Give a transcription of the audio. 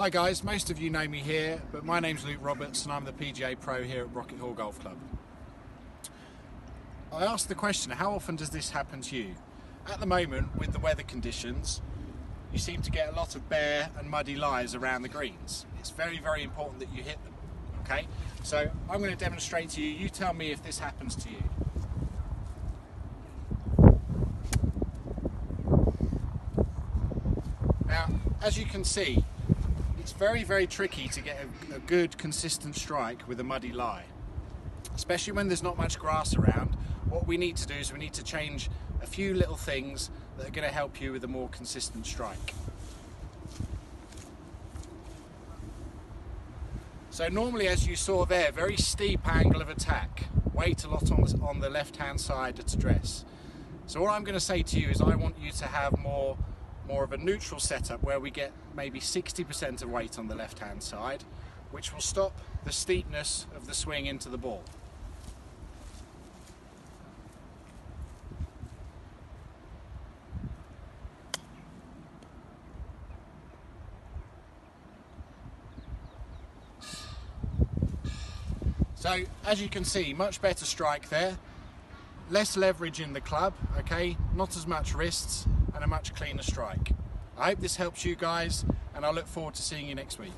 Hi guys, most of you know me here, but my name's Luke Roberts and I'm the PGA Pro here at Brocket Hall Golf Club. I asked the question, how often does this happen to you? At the moment, with the weather conditions, you seem to get a lot of bare and muddy lies around the greens. It's very, very important that you hit them, okay? So I'm going to demonstrate to you, you tell me if this happens to you. Now, as you can see, it's very, very tricky to get a, a, good, consistent strike with a muddy lie. Especially when there's not much grass around, what we need to do is we need to change a few little things that are going to help you with a more consistent strike. So normally, as you saw there, very steep angle of attack, weight a lot on the, on the left-hand side to dress. So what I'm going to say to you is I want you to have more more of a neutral setup where we get maybe 60% of weight on the left hand side which will stop the steepness of the swing into the ball. So as you can see, much better strike there, less leverage in the club, okay, not as much wrists, and a much cleaner strike. I hope this helps you guys and I look forward to seeing you next week.